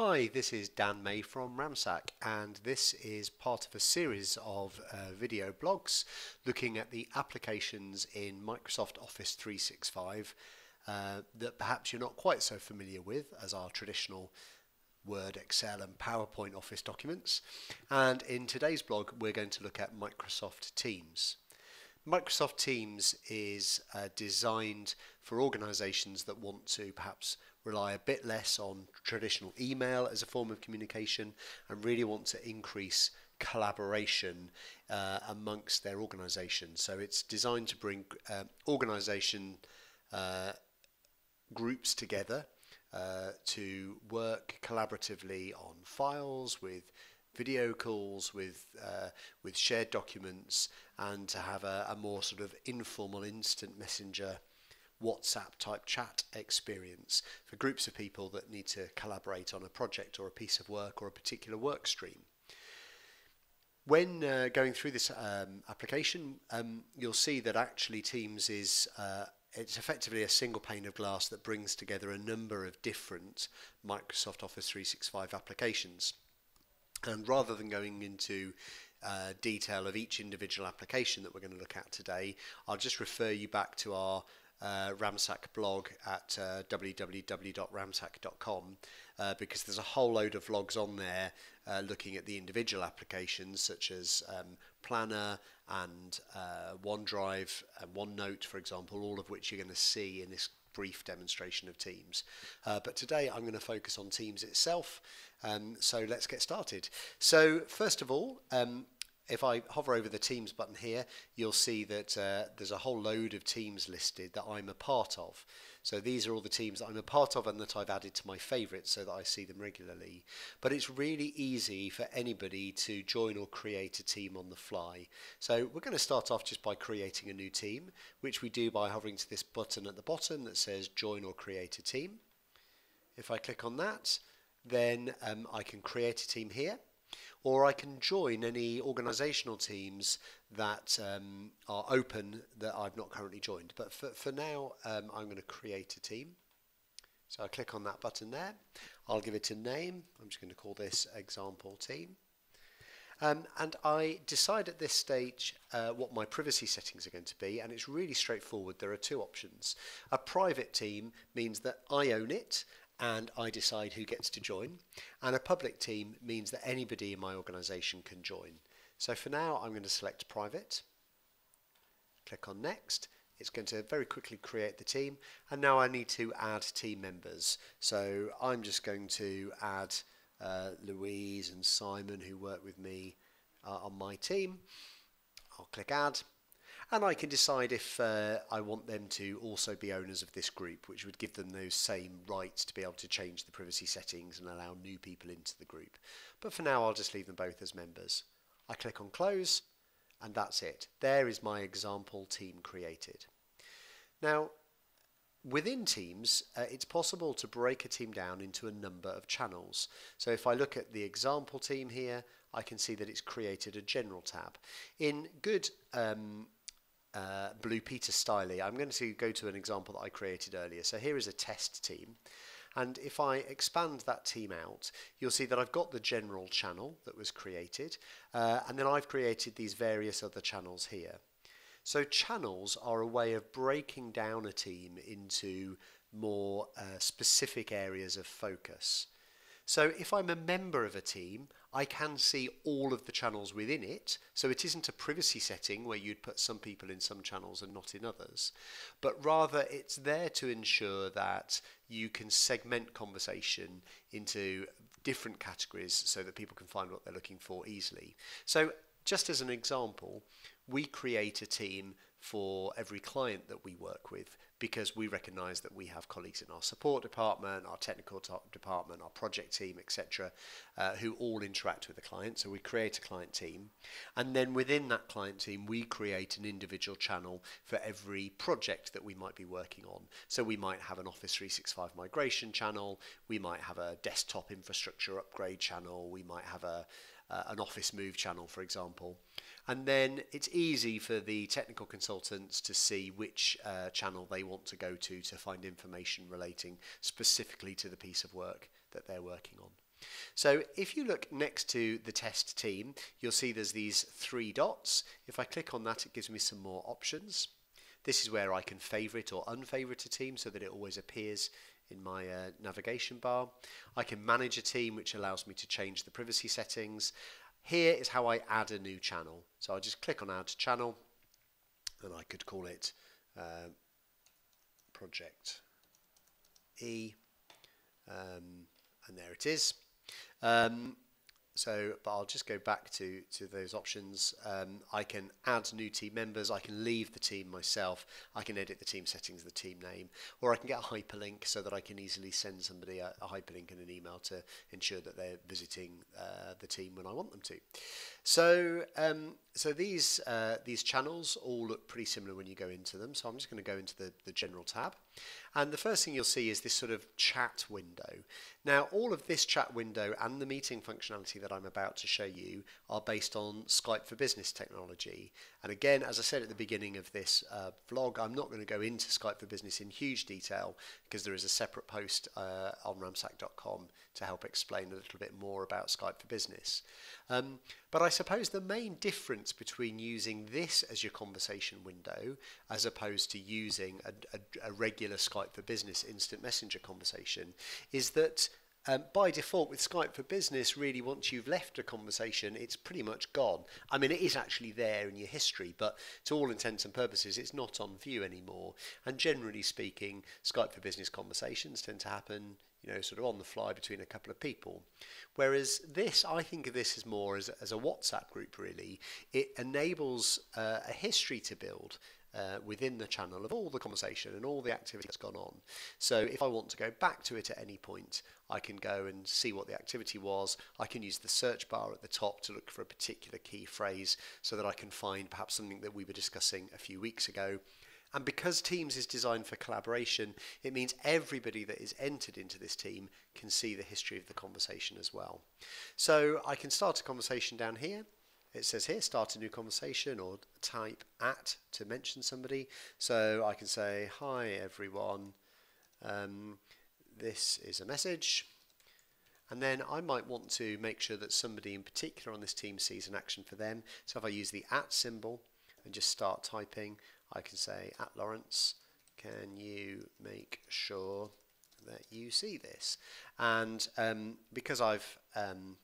Hi, this is Dan May from ramsac, and this is part of a series of uh, video blogs looking at the applications in Microsoft Office 365 uh, that perhaps you're not quite so familiar with as our traditional Word, Excel, and PowerPoint Office documents. And in today's blog, we're going to look at Microsoft Teams. Microsoft Teams is uh, designed for organizations that want to perhaps rely a bit less on traditional email as a form of communication and really want to increase collaboration uh, amongst their organization. So it's designed to bring uh, organization uh, groups together uh, to work collaboratively on files with video calls with uh, with shared documents and to have a, a, more sort of informal instant messenger WhatsApp type chat experience for groups of people that need to collaborate on a project or a piece of work or a particular work stream. When uh, going through this um, application, um, you'll see that actually Teams is uh, it's effectively a single pane of glass that brings together a number of different Microsoft Office 365 applications. And rather than going into uh, detail of each individual application that we're going to look at today, I'll just refer you back to our uh, ramsac blog at uh, www.ramsac.com uh, because there's a whole load of vlogs on there uh, looking at the individual applications such as um, Planner and uh, OneDrive and OneNote, for example, all of which you're going to see in this brief demonstration of Teams. Uh, but today I'm going to focus on Teams itself. Um, so let's get started. So first of all, um, if I hover over the Teams button here, you'll see that uh, there's a whole load of teams listed that I'm a part of. So these are all the teams that I'm a part of and that I've added to my favourites so that I see them regularly. But it's really easy for anybody to join or create a team on the fly. So we're going to start off just by creating a new team, which we do by hovering to this button at the bottom that says join or create a team. If I click on that, then um, I can create a team here or I can join any organisational teams that um, are open that I've not currently joined. But for, for now, um, I'm going to create a team. So I click on that button there. I'll give it a name. I'm just going to call this example team. Um, and I decide at this stage uh, what my privacy settings are going to be, and it's really straightforward. There are two options. A private team means that I own it, and I decide who gets to join. And a public team means that anybody in my organisation can join. So for now, I'm going to select private, click on next. It's going to very quickly create the team. And now I need to add team members. So I'm just going to add uh, Louise and Simon who work with me uh, on my team. I'll click add and I can decide if uh, I want them to also be owners of this group, which would give them those same rights to be able to change the privacy settings and allow new people into the group. But for now, I'll just leave them both as members. I click on close, and that's it. There is my example team created. Now, within Teams, uh, it's possible to break a team down into a number of channels. So if I look at the example team here, I can see that it's created a general tab. In good um, uh, Blue Peter Styley, I'm going to go to an example that I created earlier. So here is a test team. And if I expand that team out, you'll see that I've got the general channel that was created, uh, and then I've created these various other channels here. So channels are a way of breaking down a team into more uh, specific areas of focus. So if I'm a member of a team, I can see all of the channels within it. So it isn't a privacy setting where you'd put some people in some channels and not in others, but rather it's there to ensure that you can segment conversation into different categories so that people can find what they're looking for easily. So just as an example, we create a team for every client that we work with because we recognize that we have colleagues in our support department, our technical department, our project team, etc., uh, who all interact with the client. So we create a client team. And then within that client team, we create an individual channel for every project that we might be working on. So we might have an Office 365 migration channel, we might have a desktop infrastructure upgrade channel, we might have a uh, an office move channel, for example. And then it's easy for the technical consultants to see which uh, channel they want to go to to find information relating specifically to the piece of work that they're working on. So if you look next to the test team, you'll see there's these three dots. If I click on that, it gives me some more options. This is where I can favourite or unfavorite a team so that it always appears in my uh, navigation bar. I can manage a team, which allows me to change the privacy settings. Here is how I add a new channel. So I just click on Add Channel, and I could call it uh, Project E, um, and there it is. Um, so, but I'll just go back to, to those options. Um, I can add new team members, I can leave the team myself, I can edit the team settings, the team name, or I can get a hyperlink so that I can easily send somebody a, a hyperlink in an email to ensure that they're visiting uh, the team when I want them to. So, um, so these uh, these channels all look pretty similar when you go into them. So I'm just going to go into the, the general tab. And the first thing you'll see is this sort of chat window. Now, all of this chat window and the meeting functionality that I'm about to show you are based on Skype for Business technology. And again, as I said at the beginning of this uh, vlog, I'm not going to go into Skype for Business in huge detail because there is a separate post uh, on ramsac.com to help explain a little bit more about Skype for Business. Um, but I suppose the main difference between using this as your conversation window as opposed to using a, a, a regular Skype for Business instant messenger conversation is that um, by default, with Skype for Business, really, once you've left a conversation, it's pretty much gone. I mean, it is actually there in your history, but to all intents and purposes, it's not on view anymore. And generally speaking, Skype for Business conversations tend to happen you know, sort of on the fly between a couple of people. Whereas this, I think of this as more as, as a WhatsApp group, really. It enables uh, a history to build. uh, within the channel of all the conversation and all the activity that's gone on. So if I want to go back to it at any point, I can go and see what the activity was. I can use the search bar at the top to look for a particular key phrase so that I can find perhaps something that we were discussing a few weeks ago. And because Teams is designed for collaboration, it means everybody that is entered into this team can see the history of the conversation as well. So I can start a conversation down here. It says here, start a new conversation or type at to mention somebody. So I can say, hi everyone, um, this is a message. And then I might want to make sure that somebody in particular on this team sees an action for them. So if I use the at symbol and just start typing, I can say at Lawrence, can you make sure that you see this? And um, because I've um,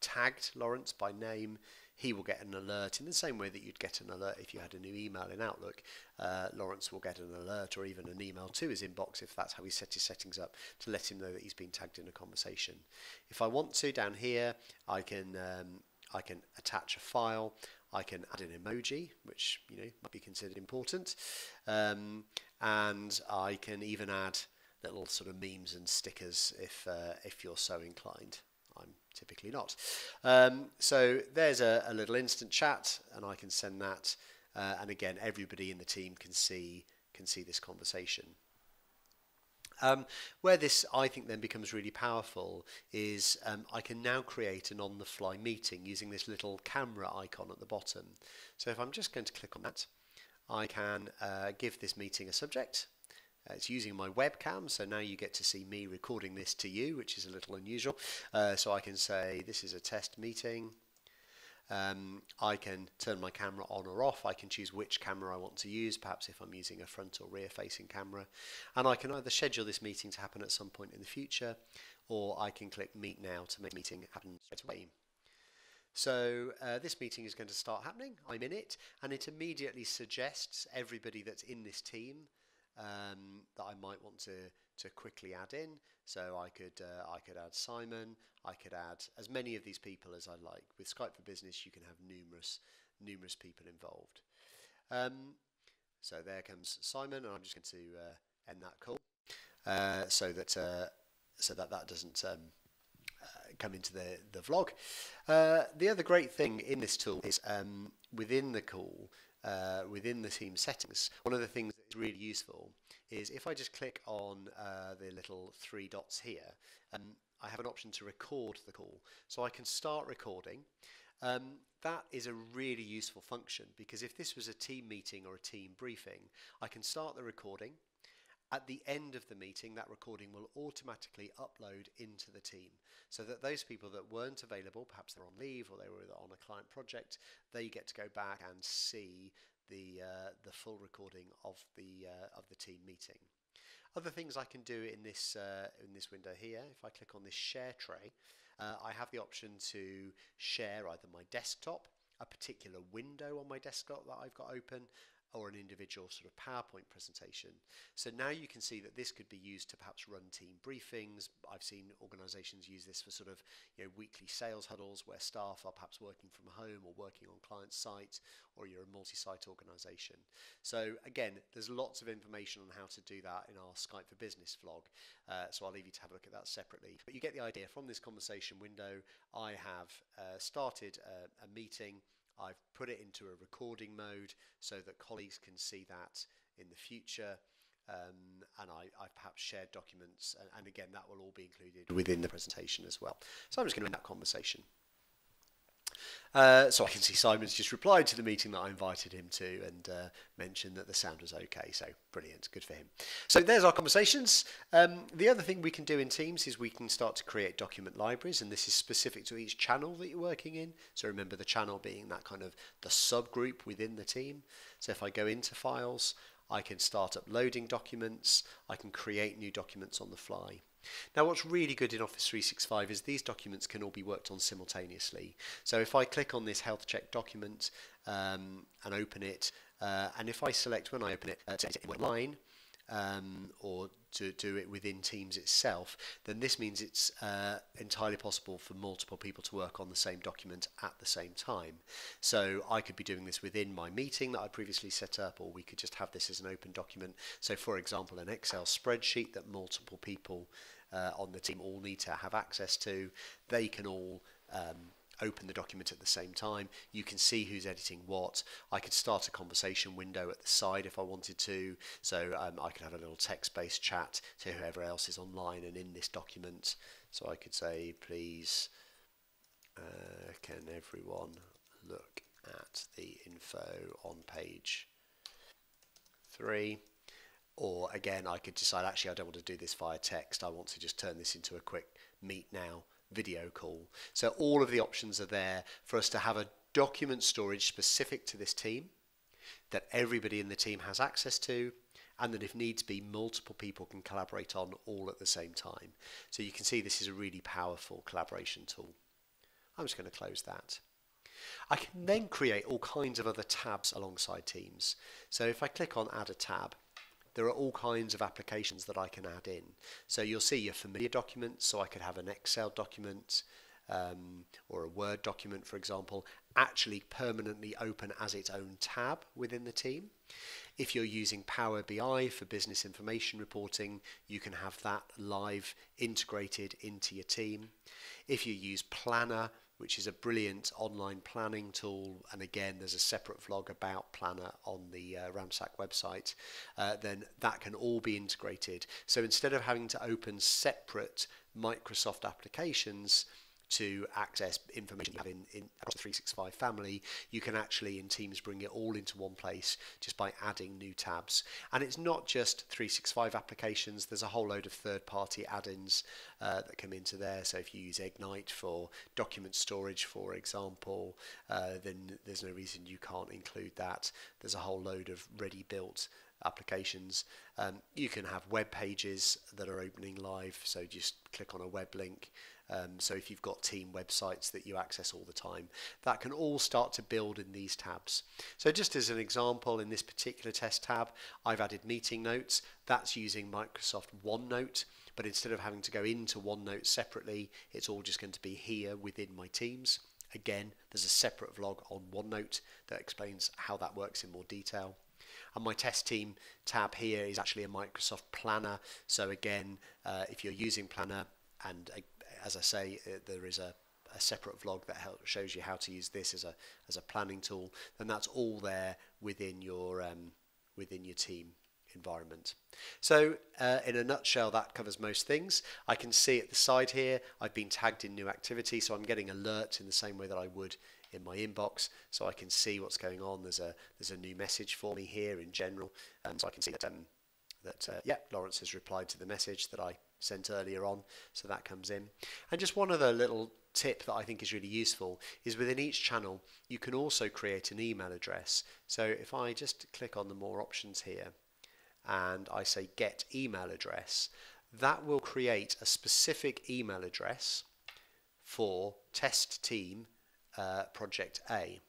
tagged Lawrence by name, he will get an alert in the same way that you'd get an alert if you had a new email in Outlook. Uh, Lawrence will get an alert or even an email to his inbox if that's how he set his settings up to let him know that he's been tagged in a conversation. If I want to, down here, I can um, I can attach a file. I can add an emoji, which you know might be considered important, um, and I can even add little sort of memes and stickers if uh, if you're so inclined. Typically not. Um, so there's a, a, little instant chat, and I can send that, uh, and again, everybody in the team can see can see this conversation. Um, where this, I think, then becomes really powerful is um, I can now create an on-the-fly meeting using this little camera icon at the bottom. So if I'm just going to click on that, I can uh, give this meeting a subject. Uh, it's using my webcam, so now you get to see me recording this to you, which is a little unusual. Uh, so I can say this is a test meeting. Um, I can turn my camera on or off. I can choose which camera I want to use, perhaps if I'm using a front or rear facing camera. And I can either schedule this meeting to happen at some point in the future, or I can click Meet Now to make the meeting happen straight away. So uh, this meeting is going to start happening. I'm in it, and it immediately suggests everybody that's in this team um, that I might want to to quickly add in. So I could uh, I could add Simon. I could add as many of these people as I like. With Skype for Business, you can have numerous numerous people involved. Um, so there comes Simon, and I'm just going to uh, end that call uh, so that uh, so that that doesn't. Um, uh, come into the, the vlog. Uh, the other great thing in this tool is um, within the call, uh, within the team settings, one of the things that's really useful is if I just click on uh, the little three dots here, um, I have an option to record the call. So I can start recording. Um, that is a really useful function because if this was a team meeting or a team briefing, I can start the recording At the end of the meeting, that recording will automatically upload into the team so that those people that weren't available, perhaps they're on leave or they were on a client project, they get to go back and see the, uh, the full recording of the, uh, of the team meeting. Other things I can do in this, uh, in this window here, if I click on this share tray, uh, I have the option to share either my desktop, a particular window on my desktop that I've got open, or an individual sort of PowerPoint presentation. So now you can see that this could be used to perhaps run team briefings. I've seen organizations use this for sort of you know weekly sales huddles where staff are perhaps working from home or working on client site or you're a multi-site organization. So again, there's lots of information on how to do that in our Skype for Business vlog. Uh, so I'll leave you to have a look at that separately. But you get the idea from this conversation window. I have uh, started a, a meeting I've put it into a recording mode so that colleagues can see that in the future. Um, and I, have perhaps shared documents, and, and, again, that will all be included within the presentation as well. So I'm just going to end that conversation. Uh, so I can see Simon's just replied to the meeting that I invited him to and uh, mentioned that the sound was okay. So brilliant, good for him. So there's our conversations. Um, the other thing we can do in Teams is we can start to create document libraries, and this is specific to each channel that you're working in. So remember the channel being that kind of the subgroup within the team. So if I go into files, I can start uploading documents. I can create new documents on the fly. Now what's really good in Office 365 is these documents can all be worked on simultaneously. So if I click on this health check document um, and open it, uh, and if I select when I open it uh, to edit line, um, or to do it within Teams itself, then this means it's uh, entirely possible for multiple people to work on the same document at the same time. So I could be doing this within my meeting that I previously set up, or we could just have this as an open document. So, for example, an Excel spreadsheet that multiple people uh, on the team all need to have access to, they can all um, open the document at the same time. You can see who's editing what. I could start a conversation window at the side if I wanted to. So um, I could have a little text-based chat to whoever else is online and in this document. So I could say, please, uh, can everyone look at the info on page three? Or again, I could decide actually I don't want to do this via text. I want to just turn this into a quick meet now video call. So all of the options are there for us to have a document storage specific to this team that everybody in the team has access to and that if needs be multiple people can collaborate on all at the same time. So you can see this is a really powerful collaboration tool. I'm just going to close that. I can then create all kinds of other tabs alongside Teams. So if I click on add a tab there are all kinds of applications that I can add in. So you'll see your familiar documents, so I could have an Excel document um, or a Word document, for example, actually permanently open as its own tab within the team. If you're using Power BI for business information reporting, you can have that live integrated into your team. If you use Planner which is a brilliant online planning tool. And again, there's a separate vlog about Planner on the uh, ramsac website. Uh, then that can all be integrated. So instead of having to open separate Microsoft applications, to access information you have in, in across the 365 family, you can actually in Teams bring it all into one place just by adding new tabs. And it's not just 365 applications, there's a whole load of third-party add-ins uh, that come into there. So if you use Egnyte for document storage, for example, uh, then there's no reason you can't include that. There's a whole load of ready-built applications. Um, you can have web pages that are opening live, so just click on a web link. Um, so if you've got team websites that you access all the time, that can all start to build in these tabs. So just as an example, in this particular test tab, I've added meeting notes. That's using Microsoft OneNote, but instead of having to go into OneNote separately, it's all just going to be here within my Teams. Again, there's a separate vlog on OneNote that explains how that works in more detail. And my test team tab here is actually a Microsoft Planner. So again, uh, if you're using Planner, and uh, as I say, uh, there is a, a separate vlog that shows you how to use this as a as a planning tool, then that's all there within your um, within your team environment. So uh, in a nutshell, that covers most things. I can see at the side here, I've been tagged in new activity, so I'm getting alerts in the same way that I would in my inbox so I can see what's going on. There's a there's a new message for me here in general, um, so I can see that um, that, uh, yeah, Lawrence has replied to the message that I sent earlier on, so that comes in. And just one other little tip that I think is really useful is within each channel you can also create an email address. So if I just click on the more options here and I say get email address, that will create a specific email address for test team uh, project A.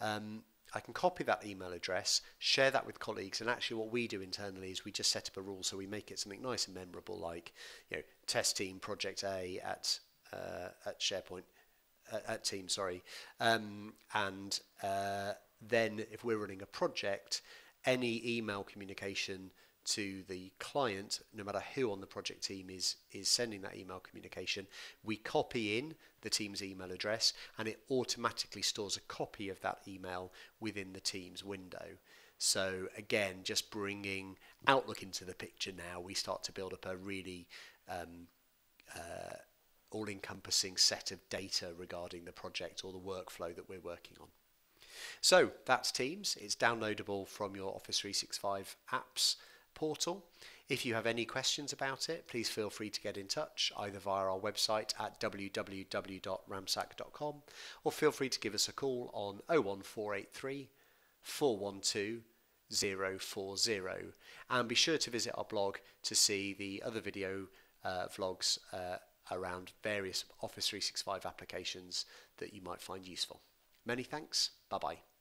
Um, I can copy that email address, share that with colleagues, and actually what we do internally is we just set up a rule so we make it something nice and memorable, like you know, test team project A at uh, at SharePoint uh, at Team, sorry, um, and uh, then if we're running a project, any email communication to the client, no matter who on the project team is is sending that email communication, we copy in the team's email address and it automatically stores a copy of that email within the team's window. So again, just bringing Outlook into the picture now, we start to build up a really um, uh, all-encompassing set of data regarding the project or the workflow that we're working on. So that's Teams. It's downloadable from your Office 365 apps portal. If you have any questions about it, please feel free to get in touch either via our website at www.ramsac.com or feel free to give us a call on 01483 412 040 and be sure to visit our blog to see the other video uh, vlogs uh, around various Office 365 applications that you might find useful. Many thanks. Bye bye.